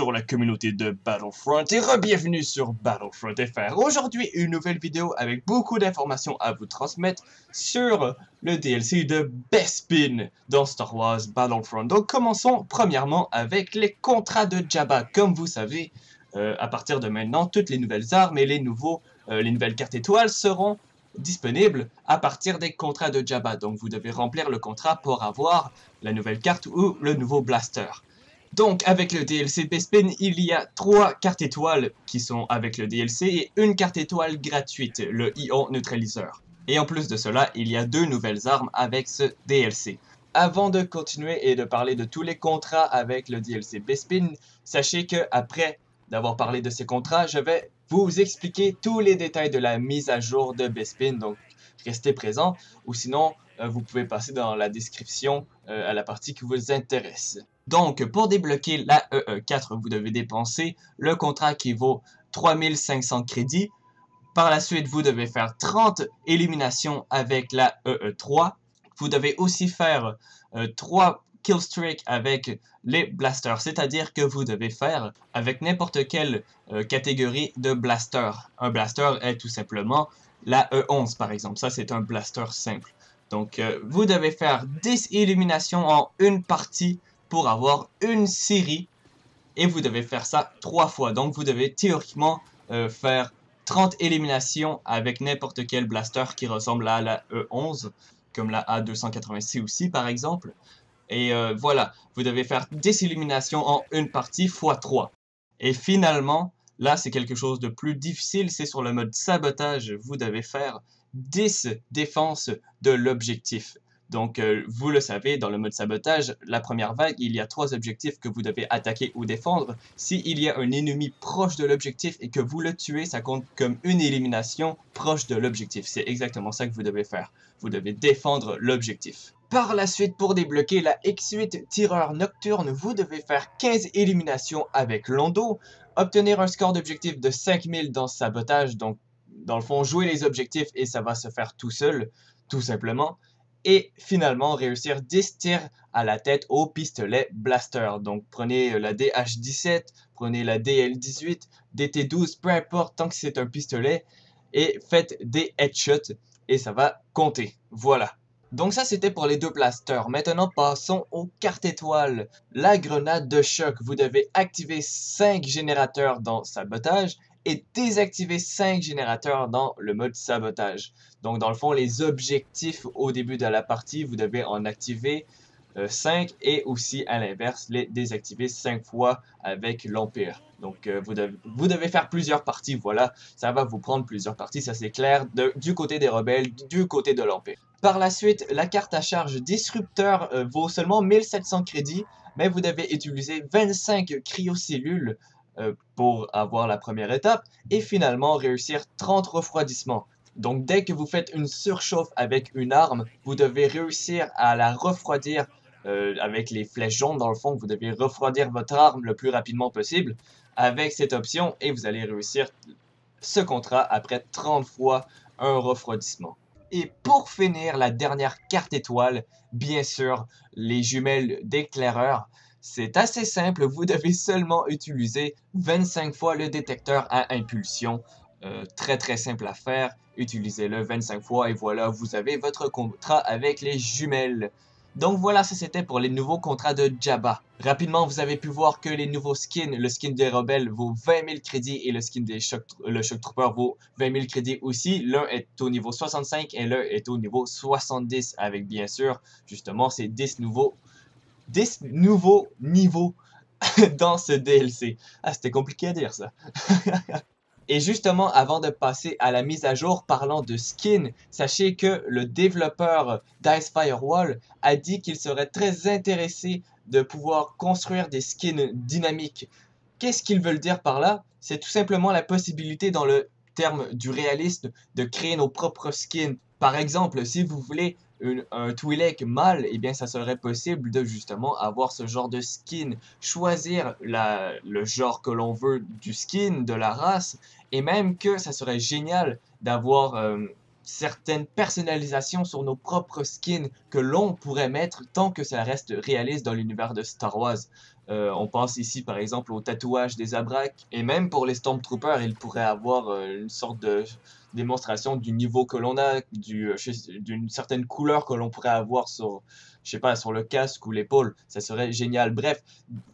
Bonjour la communauté de Battlefront et re-bienvenue sur Battlefront FR. Aujourd'hui, une nouvelle vidéo avec beaucoup d'informations à vous transmettre sur le DLC de Bespin dans Star Wars Battlefront. Donc commençons premièrement avec les contrats de Jabba. Comme vous savez, euh, à partir de maintenant, toutes les nouvelles armes et les, euh, les nouvelles cartes étoiles seront disponibles à partir des contrats de Jabba. Donc vous devez remplir le contrat pour avoir la nouvelle carte ou le nouveau blaster. Donc, avec le DLC Bespin, il y a trois cartes étoiles qui sont avec le DLC et une carte étoile gratuite, le Ion Neutraliseur. Et en plus de cela, il y a deux nouvelles armes avec ce DLC. Avant de continuer et de parler de tous les contrats avec le DLC Bespin, sachez que après d'avoir parlé de ces contrats, je vais vous expliquer tous les détails de la mise à jour de Bespin, donc restez présents, ou sinon euh, vous pouvez passer dans la description euh, à la partie qui vous intéresse. Donc, pour débloquer la EE4, vous devez dépenser le contrat qui vaut 3500 crédits. Par la suite, vous devez faire 30 éliminations avec la EE3. Vous devez aussi faire 3 euh, killstreaks avec les blasters, c'est-à-dire que vous devez faire avec n'importe quelle euh, catégorie de blaster. Un blaster est tout simplement la E11 par exemple, ça c'est un blaster simple. Donc euh, vous devez faire 10 éliminations en une partie pour avoir une série. Et vous devez faire ça trois fois. Donc vous devez théoriquement euh, faire 30 éliminations avec n'importe quel blaster qui ressemble à la E11, comme la A286 aussi par exemple. Et euh, voilà, vous devez faire 10 éliminations en une partie fois 3. Et finalement, là c'est quelque chose de plus difficile, c'est sur le mode sabotage, vous devez faire 10 défenses de l'objectif. Donc, euh, vous le savez, dans le mode sabotage, la première vague, il y a trois objectifs que vous devez attaquer ou défendre. S'il y a un ennemi proche de l'objectif et que vous le tuez, ça compte comme une élimination proche de l'objectif. C'est exactement ça que vous devez faire. Vous devez défendre l'objectif. Par la suite, pour débloquer la X8 Tireur Nocturne, vous devez faire 15 éliminations avec Londo, obtenir un score d'objectif de 5000 dans sabotage, donc dans le fond, jouer les objectifs et ça va se faire tout seul, tout simplement et finalement réussir 10 tirs à la tête au pistolet blaster. Donc prenez la DH17, prenez la DL18, DT12, peu importe tant que c'est un pistolet et faites des headshots et ça va compter. Voilà. Donc ça c'était pour les deux blasters. Maintenant passons aux cartes étoiles. La grenade de choc, vous devez activer 5 générateurs dans sabotage et désactiver 5 générateurs dans le mode sabotage. Donc dans le fond, les objectifs au début de la partie, vous devez en activer 5 euh, et aussi à l'inverse, les désactiver 5 fois avec l'Empire. Donc euh, vous, devez, vous, devez, faire plusieurs parties, voilà, ça va vous prendre plusieurs parties, ça c'est clair, du côté des rebelles, du côté de l'Empire. Par la suite, la carte à charge Disrupteur euh, vaut seulement 1700 crédits, mais vous devez utiliser 25 cryocellules pour avoir la première étape et finalement réussir 30 refroidissements. Donc dès que vous faites une surchauffe avec une arme, vous devez réussir à la refroidir euh, avec les flèches jaunes dans le fond. Vous devez refroidir votre arme le plus rapidement possible avec cette option et vous allez réussir ce contrat après 30 fois un refroidissement. Et pour finir, la dernière carte étoile, bien sûr, les jumelles d'éclaireur. C'est assez simple, vous devez seulement utiliser 25 fois le détecteur à impulsion. Euh, très très simple à faire, utilisez-le 25 fois et voilà, vous avez votre contrat avec les jumelles. Donc voilà, ça c'était pour les nouveaux contrats de Jabba. Rapidement, vous avez pu voir que les nouveaux skins, le skin des rebelles vaut 20 000 crédits et le skin des Shock, le Shock Trooper vaut 20 000 crédits aussi. L'un est au niveau 65 et l'un est au niveau 70 avec bien sûr justement ces 10 nouveaux 10 nouveaux niveaux dans ce DLC. Ah, c'était compliqué à dire ça. Et justement, avant de passer à la mise à jour parlant de skin, sachez que le développeur Dice Firewall a dit qu'il serait très intéressé de pouvoir construire des skins dynamiques. Qu'est-ce qu'ils veulent dire par là? C'est tout simplement la possibilité dans le terme du réalisme de créer nos propres skins. Par exemple, si vous voulez un Twi'lek mâle, eh bien ça serait possible de justement avoir ce genre de skin, choisir la, le genre que l'on veut du skin, de la race, et même que ça serait génial d'avoir euh, certaines personnalisations sur nos propres skins que l'on pourrait mettre tant que ça reste réaliste dans l'univers de Star Wars. Euh, on pense ici par exemple au tatouage des Abraques. Et même pour les Stormtroopers, ils pourraient avoir euh, une sorte de démonstration du niveau que l'on a, d'une certaine couleur que l'on pourrait avoir sur, je sais pas, sur le casque ou l'épaule. Ça serait génial. Bref,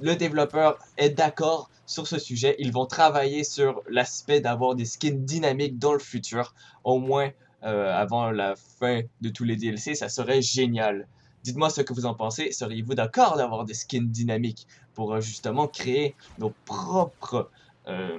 le développeur est d'accord sur ce sujet. Ils vont travailler sur l'aspect d'avoir des skins dynamiques dans le futur. Au moins euh, avant la fin de tous les DLC, ça serait génial. Dites-moi ce que vous en pensez. Seriez-vous d'accord d'avoir des skins dynamiques pour euh, justement créer nos propres euh,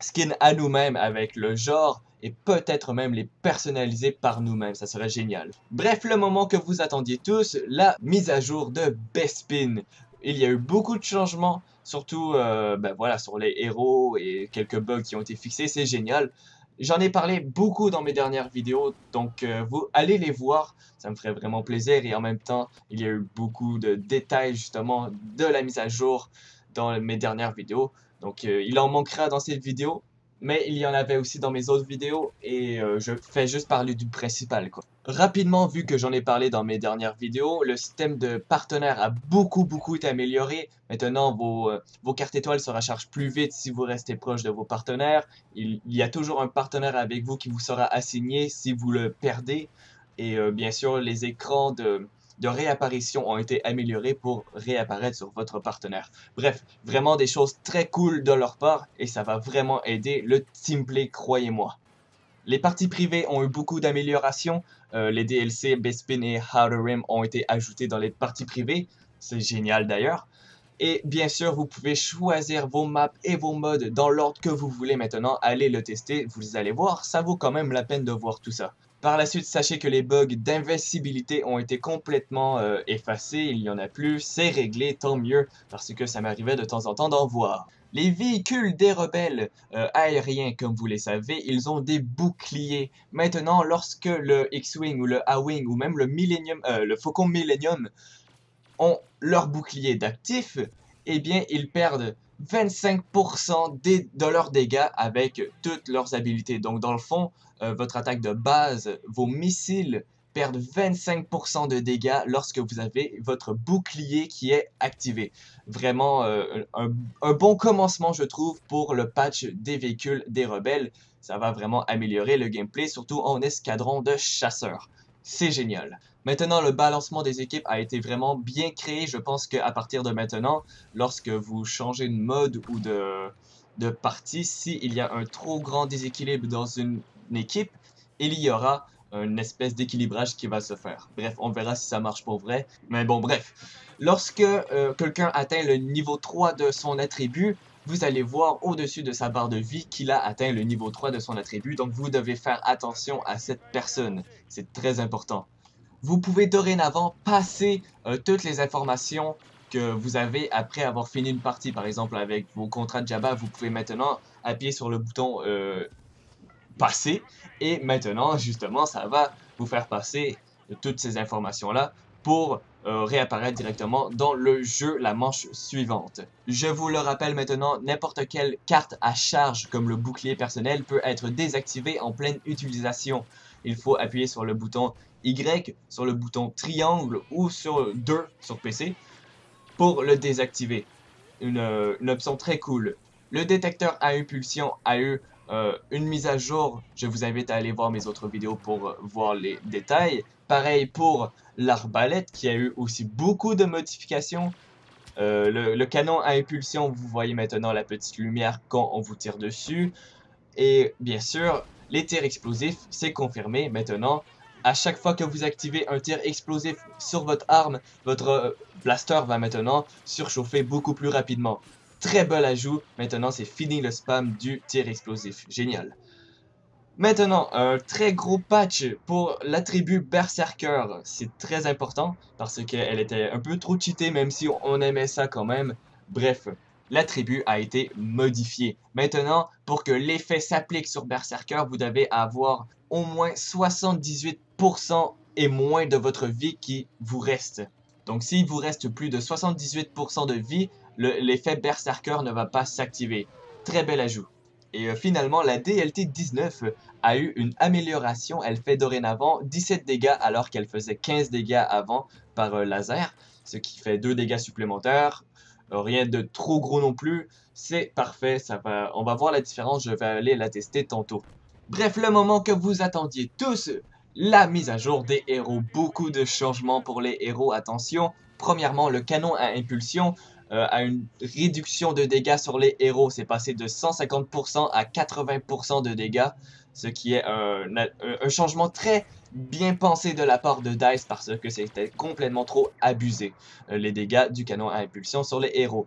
skins à nous-mêmes avec le genre et peut-être même les personnaliser par nous-mêmes. Ça serait génial. Bref, le moment que vous attendiez tous, la mise à jour de Bespin. Il y a eu beaucoup de changements, surtout euh, ben voilà, sur les héros et quelques bugs qui ont été fixés. C'est génial. J'en ai parlé beaucoup dans mes dernières vidéos, donc euh, vous allez les voir, ça me ferait vraiment plaisir. Et en même temps, il y a eu beaucoup de détails justement de la mise à jour dans mes dernières vidéos. Donc euh, il en manquera dans cette vidéo, mais il y en avait aussi dans mes autres vidéos et euh, je fais juste parler du principal quoi. Rapidement, vu que j'en ai parlé dans mes dernières vidéos, le système de partenaires a beaucoup beaucoup été amélioré. Maintenant, vos, euh, vos cartes étoiles se rechargent plus vite si vous restez proche de vos partenaires. Il, y a toujours un partenaire avec vous qui vous sera assigné si vous le perdez. Et euh, bien sûr, les écrans de, de réapparition ont été améliorés pour réapparaître sur votre partenaire. Bref, vraiment des choses très cool de leur part et ça va vraiment aider le teamplay, croyez-moi. Les parties privées ont eu beaucoup d'améliorations. Euh, les DLC Bespin et to Rim ont été ajoutés dans les parties privées. C'est génial d'ailleurs. Et bien sûr, vous pouvez choisir vos maps et vos modes dans l'ordre que vous voulez maintenant. Allez le tester, vous allez voir, ça vaut quand même la peine de voir tout ça. Par la suite, sachez que les bugs d'invincibilité ont été complètement euh, effacés, il n'y en a plus, c'est réglé, tant mieux, parce que ça m'arrivait de temps en temps d'en voir. Les véhicules des rebelles euh, aériens, comme vous les savez, ils ont des boucliers. Maintenant, lorsque le X-Wing ou le A-Wing ou même le, Millennium, euh, le Faucon Millennium ont leur bouclier d'actif, eh bien, ils perdent 25% de leurs dégâts avec toutes leurs habilités. Donc dans le fond, euh, votre attaque de base, vos missiles perdent 25% de dégâts lorsque vous avez votre bouclier qui est activé. Vraiment euh, un, bon commencement je trouve pour le patch des véhicules des rebelles. Ça va vraiment améliorer le gameplay, surtout en escadron de chasseurs. C'est génial. Maintenant, le balancement des équipes a été vraiment bien créé. Je pense qu'à partir de maintenant, lorsque vous changez de mode ou de, de partie, s'il y a un trop grand déséquilibre dans une, équipe, il y aura une espèce d'équilibrage qui va se faire. Bref, on verra si ça marche pour vrai. Mais bon, bref. Lorsque euh, quelqu'un atteint le niveau 3 de son attribut, vous allez voir au-dessus de sa barre de vie qu'il a atteint le niveau 3 de son attribut. Donc vous devez faire attention à cette personne. C'est très important vous pouvez dorénavant passer euh, toutes les informations que vous avez après avoir fini une partie. Par exemple, avec vos contrats de Java, vous pouvez maintenant appuyer sur le bouton euh, passer. Et maintenant, justement, ça va vous faire passer toutes ces informations-là pour euh, réapparaître directement dans le jeu la manche suivante. Je vous le rappelle maintenant, n'importe quelle carte à charge comme le bouclier personnel peut être désactivée en pleine utilisation. Il faut appuyer sur le bouton Y, sur le bouton triangle ou sur 2 sur PC pour le désactiver. Une, une option très cool. Le détecteur à impulsion a eu euh, une mise à jour. Je vous invite à aller voir mes autres vidéos pour euh, voir les détails. Pareil pour l'arbalète qui a eu aussi beaucoup de modifications. Euh, le, canon à impulsion, vous voyez maintenant la petite lumière quand on vous tire dessus. Et bien sûr, les tirs explosifs, c'est confirmé maintenant. À chaque fois que vous activez un tir explosif sur votre arme, votre blaster va maintenant surchauffer beaucoup plus rapidement. Très bel ajout. Maintenant, c'est fini le spam du tir explosif. Génial. Maintenant, un très gros patch pour l'attribut Berserker. C'est très important parce qu'elle était un peu trop cheatée, même si on aimait ça quand même. Bref, l'attribut a été modifié. Maintenant, pour que l'effet s'applique sur Berserker, vous devez avoir au moins 78% et moins de votre vie qui vous reste. Donc s'il vous reste plus de 78% de vie, l'effet Berserker ne va pas s'activer. Très bel ajout. Et euh, finalement, la DLT 19 a eu une amélioration. Elle fait dorénavant 17 dégâts alors qu'elle faisait 15 dégâts avant par euh, laser. Ce qui fait 2 dégâts supplémentaires. Rien de trop gros non plus. C'est parfait, ça va, on va voir la différence, je vais aller la tester tantôt. Bref, le moment que vous attendiez tous, la mise à jour des héros. Beaucoup de changements pour les héros, attention. Premièrement, le canon à impulsion euh, a une réduction de dégâts sur les héros. C'est passé de 150% à 80% de dégâts, ce qui est un, changement très bien pensé de la part de DICE parce que c'était complètement trop abusé, euh, les dégâts du canon à impulsion sur les héros.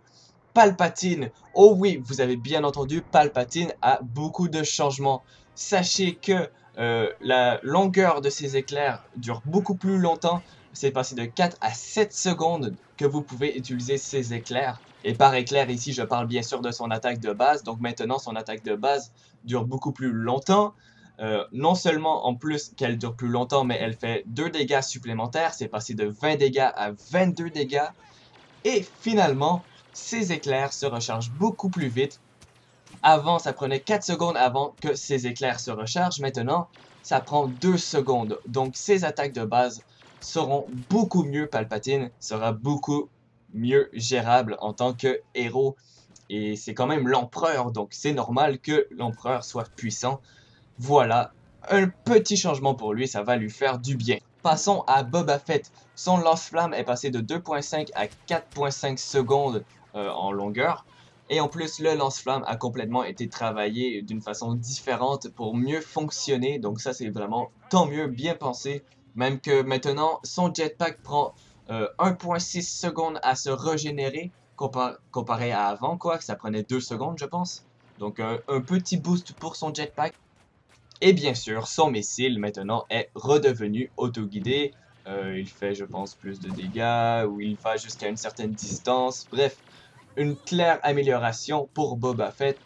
Palpatine, oh oui, vous avez bien entendu, Palpatine a beaucoup de changements. Sachez que euh, la longueur de ces éclairs dure beaucoup plus longtemps. C'est passé de 4 à 7 secondes que vous pouvez utiliser ces éclairs. Et par éclair, ici, je parle bien sûr de son attaque de base. Donc maintenant, son attaque de base dure beaucoup plus longtemps. Euh, non seulement en plus qu'elle dure plus longtemps, mais elle fait 2 dégâts supplémentaires. C'est passé de 20 dégâts à 22 dégâts. Et finalement, ces éclairs se rechargent beaucoup plus vite avant, ça prenait 4 secondes avant que ces éclairs se rechargent. Maintenant, ça prend 2 secondes. Donc, ces attaques de base seront beaucoup mieux. Palpatine sera beaucoup mieux gérable en tant que héros. Et c'est quand même l'empereur, donc c'est normal que l'empereur soit puissant. Voilà, un petit changement pour lui, ça va lui faire du bien. Passons à Boba Fett. Son lance-flamme est passé de 2.5 à 4.5 secondes euh, en longueur. Et en plus, le lance-flamme a complètement été travaillé d'une façon différente pour mieux fonctionner. Donc ça, c'est vraiment tant mieux, bien pensé. Même que maintenant, son jetpack prend 1.6 euh, secondes à se régénérer comparé à avant, quoi. Ça prenait 2 secondes, je pense. Donc un petit boost pour son jetpack. Et bien sûr, son missile maintenant est redevenu autoguidé. Euh, il fait, je pense, plus de dégâts, ou il va jusqu'à une certaine distance. Bref, une claire amélioration pour Boba Fett.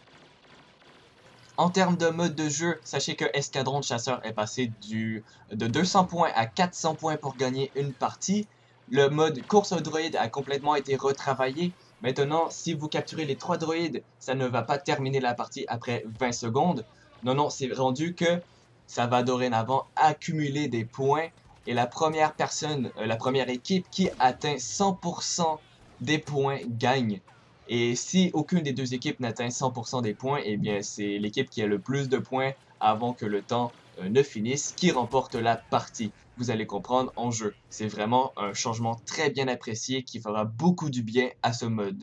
En termes de mode de jeu, sachez que Escadron de chasseurs est passé du, de 200 points à 400 points pour gagner une partie. Le mode course aux droïdes a complètement été retravaillé. Maintenant, si vous capturez les 3 droïdes, ça ne va pas terminer la partie après 20 secondes. Non, non, c'est rendu que ça va dorénavant accumuler des points. Et la première personne, euh, la première équipe qui atteint 100% des points gagne. Et si aucune des deux équipes n'atteint 100% des points, eh bien c'est l'équipe qui a le plus de points avant que le temps euh, ne finisse qui remporte la partie. Vous allez comprendre en jeu. C'est vraiment un changement très bien apprécié qui fera beaucoup du bien à ce mode.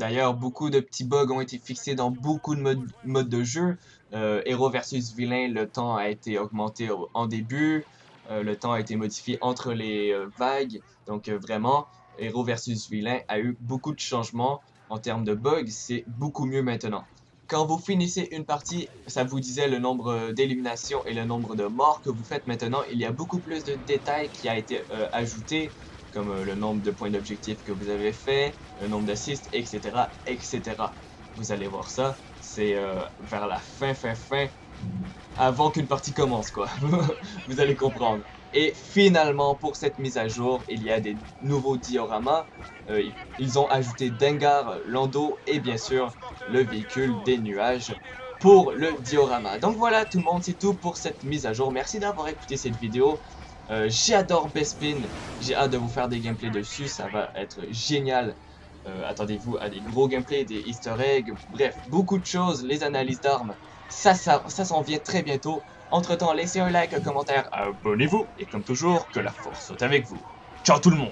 D'ailleurs, beaucoup de petits bugs ont été fixés dans beaucoup de modes, de jeu. Euh, héros versus vilain, le temps a été augmenté en début. Euh, le temps a été modifié entre les vagues. Donc vraiment, héros versus vilain a eu beaucoup de changements en termes de bugs, c'est beaucoup mieux maintenant. Quand vous finissez une partie, ça vous disait le nombre d'éliminations et le nombre de morts que vous faites maintenant. Il y a beaucoup plus de détails qui a été euh, ajouté, comme euh, le nombre de points d'objectif que vous avez fait, le nombre d'assists, etc., etc. Vous allez voir ça, c'est euh, vers la fin, fin, fin, avant qu'une partie commence, quoi. vous allez comprendre. Et finalement, pour cette mise à jour, il y a des nouveaux dioramas. Euh, ils ont ajouté Dengar, Lando et bien sûr le véhicule des nuages pour le diorama. Donc voilà tout le monde, c'est tout pour cette mise à jour. Merci d'avoir écouté cette vidéo. Euh, J'adore Bespin, j'ai hâte de vous faire des gameplays dessus, ça va être génial. Euh, attendez-vous à des gros gameplays, des easter eggs, bref, beaucoup de choses, les analyses d'armes. Ça, ça, ça s'en vient très bientôt. Entre temps, laissez un like, un commentaire, abonnez-vous, et comme toujours, que la force soit avec vous. Ciao tout le monde